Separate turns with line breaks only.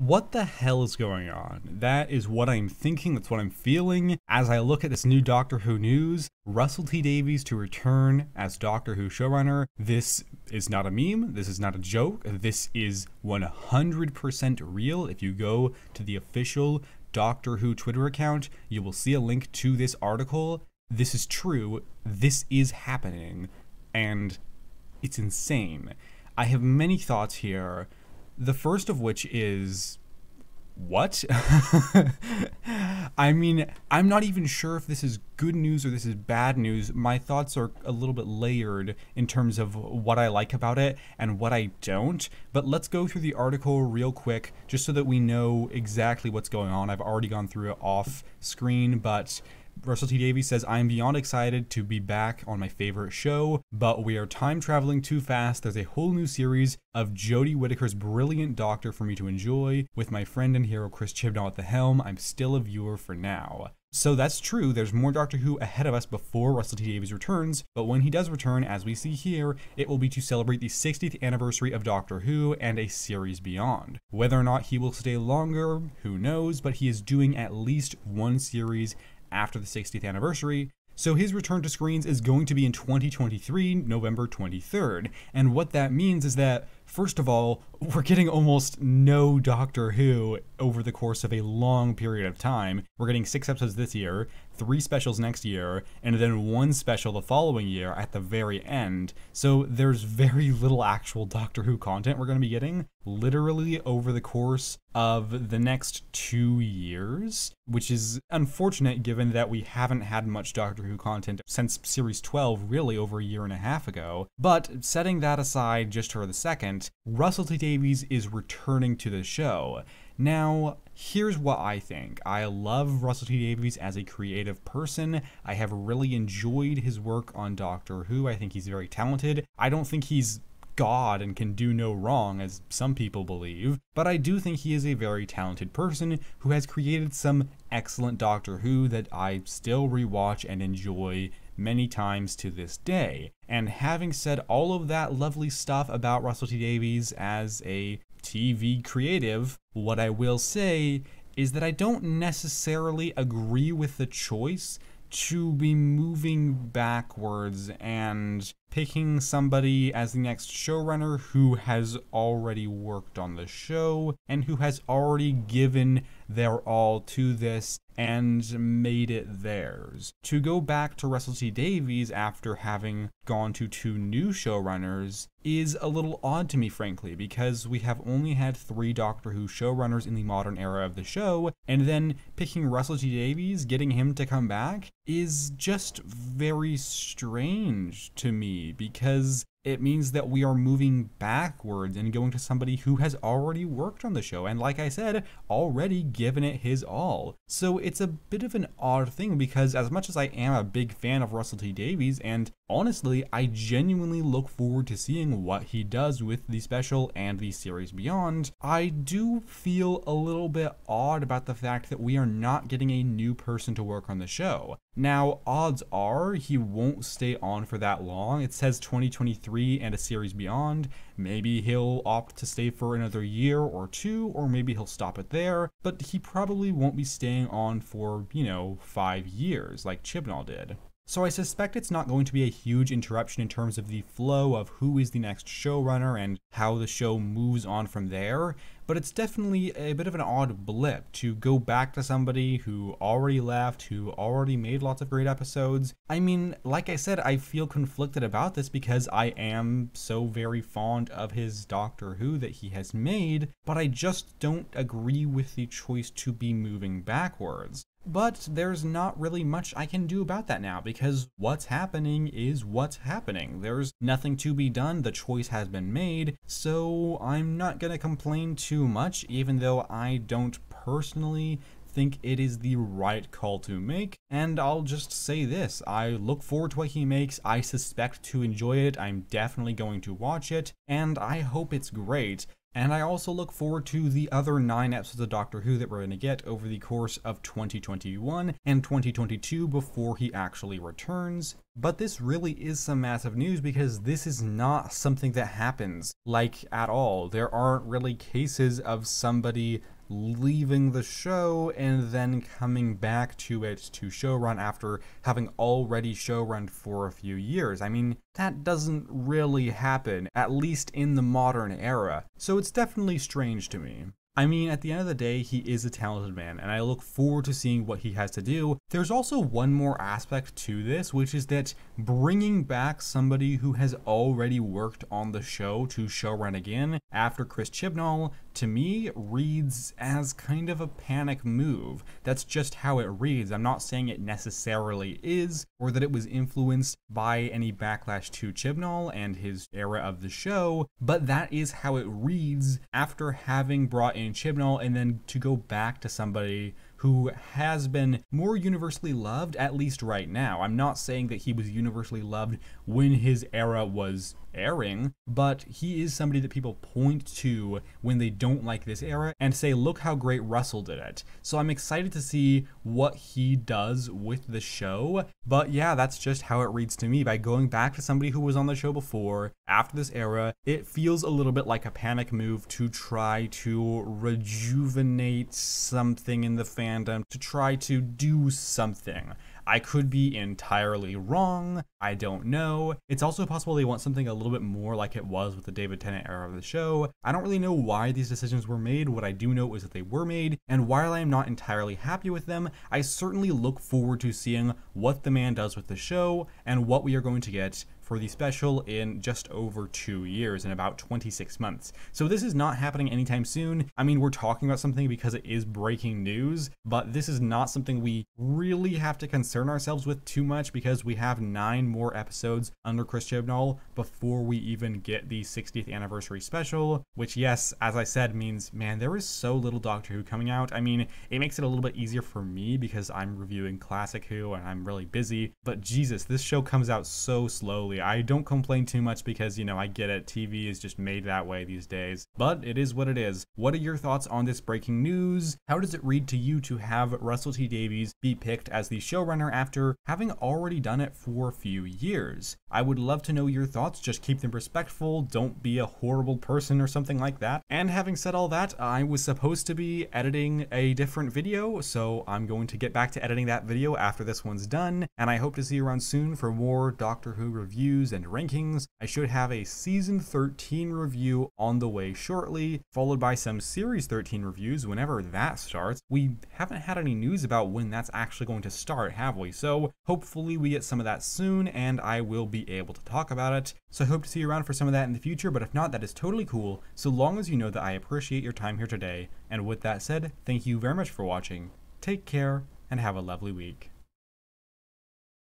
What the hell is going on? That is what I'm thinking, that's what I'm feeling as I look at this new Doctor Who news. Russell T Davies to return as Doctor Who showrunner. This is not a meme, this is not a joke, this is 100% real. If you go to the official Doctor Who Twitter account, you will see a link to this article. This is true, this is happening, and it's insane. I have many thoughts here. The first of which is what? I mean, I'm not even sure if this is good news or this is bad news. My thoughts are a little bit layered in terms of what I like about it and what I don't. But let's go through the article real quick just so that we know exactly what's going on. I've already gone through it off screen, but Russell T Davies says, I am beyond excited to be back on my favorite show, but we are time traveling too fast. There's a whole new series of Jodie Whittaker's brilliant Doctor for me to enjoy. With my friend and hero Chris Chibnall at the helm, I'm still a viewer for now. So that's true, there's more Doctor Who ahead of us before Russell T Davies returns, but when he does return, as we see here, it will be to celebrate the 60th anniversary of Doctor Who and a series beyond. Whether or not he will stay longer, who knows, but he is doing at least one series after the 60th anniversary, so his return to screens is going to be in 2023, November 23rd. And what that means is that, first of all, we're getting almost no Doctor Who over the course of a long period of time. We're getting six episodes this year, three specials next year, and then one special the following year at the very end. So there's very little actual Doctor Who content we're going to be getting literally over the course of the next two years, which is unfortunate given that we haven't had much Doctor Who content since Series 12, really over a year and a half ago. But setting that aside just for the second, Russell T. Davies is returning to the show. Now, here's what I think. I love Russell T Davies as a creative person. I have really enjoyed his work on Doctor Who. I think he's very talented. I don't think he's God and can do no wrong, as some people believe, but I do think he is a very talented person who has created some excellent Doctor Who that I still rewatch and enjoy many times to this day. And having said all of that lovely stuff about Russell T Davies as a TV creative, what I will say is that I don't necessarily agree with the choice to be moving backwards and picking somebody as the next showrunner who has already worked on the show and who has already given their all to this and made it theirs. To go back to Russell T Davies after having gone to two new showrunners is a little odd to me, frankly, because we have only had three Doctor Who showrunners in the modern era of the show, and then picking Russell T Davies, getting him to come back, is just very strange to me because it means that we are moving backwards and going to somebody who has already worked on the show and, like I said, already given it his all. So it's a bit of an odd thing because, as much as I am a big fan of Russell T Davies, and honestly, I genuinely look forward to seeing what he does with the special and the series beyond, I do feel a little bit odd about the fact that we are not getting a new person to work on the show. Now, odds are he won't stay on for that long. It says 2023 and a series beyond. Maybe he'll opt to stay for another year or two, or maybe he'll stop it there, but he probably won't be staying on for, you know, five years like Chibnall did. So I suspect it's not going to be a huge interruption in terms of the flow of who is the next showrunner and how the show moves on from there, but it's definitely a bit of an odd blip to go back to somebody who already left, who already made lots of great episodes. I mean, like I said, I feel conflicted about this because I am so very fond of his Doctor Who that he has made, but I just don't agree with the choice to be moving backwards. But there's not really much I can do about that now because what's happening is what's happening. There's nothing to be done, the choice has been made, so I'm not gonna complain too much, even though I don't personally think it is the right call to make. And I'll just say this I look forward to what he makes. I suspect to enjoy it. I'm definitely going to watch it. And I hope it's great. And I also look forward to the other nine episodes of Doctor Who that we're going to get over the course of 2021 and 2022 before he actually returns. But this really is some massive news because this is not something that happens like at all. There aren't really cases of somebody leaving the show and then coming back to it to showrun after having already showrun for a few years. I mean, that doesn't really happen, at least in the modern era. So it's definitely strange to me. I mean, at the end of the day, he is a talented man, and I look forward to seeing what he has to do. There's also one more aspect to this, which is that bringing back somebody who has already worked on the show to showrun again after Chris Chibnall, to me, reads as kind of a panic move. That's just how it reads. I'm not saying it necessarily is, or that it was influenced by any backlash to Chibnall and his era of the show, but that is how it reads after having brought in Chibnall and then to go back to somebody who has been more universally loved, at least right now. I'm not saying that he was universally loved when his era was but he is somebody that people point to when they don't like this era and say, look how great Russell did it. So I'm excited to see what he does with the show. But yeah, that's just how it reads to me. By going back to somebody who was on the show before, after this era, it feels a little bit like a panic move to try to rejuvenate something in the fandom, to try to do something. I could be entirely wrong. I don't know. It's also possible they want something a little bit more like it was with the David Tennant era of the show. I don't really know why these decisions were made. What I do know is that they were made, and while I am not entirely happy with them, I certainly look forward to seeing what the man does with the show and what we are going to get for the special in just over two years, in about 26 months. So this is not happening anytime soon. I mean, we're talking about something because it is breaking news, but this is not something we really have to concern ourselves with too much because we have nine more episodes under Chris Chibnall before we even get the 60th anniversary special, which, yes, as I said, means, man, there is so little Doctor Who coming out. I mean, it makes it a little bit easier for me because I'm reviewing Classic Who and I'm really busy, but Jesus, this show comes out so slowly. I don't complain too much because, you know, I get it. TV is just made that way these days. But it is what it is. What are your thoughts on this breaking news? How does it read to you to have Russell T Davies be picked as the showrunner after having already done it for a few years? I would love to know your thoughts. Just keep them respectful. Don't be a horrible person or something like that. And having said all that, I was supposed to be editing a different video, so I'm going to get back to editing that video after this one's done. And I hope to see you around soon for more Doctor Who reviews reviews and rankings. I should have a season 13 review on the way shortly, followed by some series 13 reviews whenever that starts. We haven't had any news about when that's actually going to start, have we? So hopefully we get some of that soon and I will be able to talk about it. So I hope to see you around for some of that in the future, but if not, that is totally cool, so long as you know that I appreciate your time here today. And with that said, thank you very much for watching. Take care and have a lovely week.